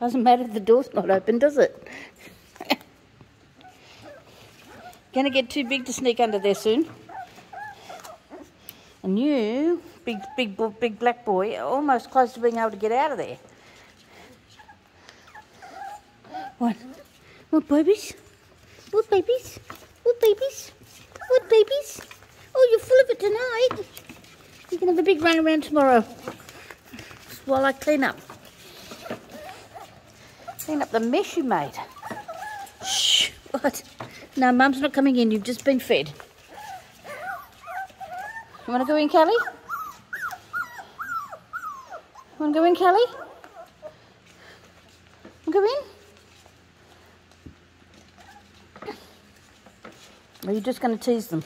Doesn't matter if the door's not open, does it? Gonna get too big to sneak under there soon. And you, big, big, big black boy, almost close to being able to get out of there. What? What babies? What babies? What babies? What babies? Oh, you're full of it tonight. You can have a big run around tomorrow while I clean up. Clean up the mess you made. Shh, what? No, Mum's not coming in. You've just been fed. You want to go in, Kelly? You want to go in, Kelly? Go in? Are you just going to tease them?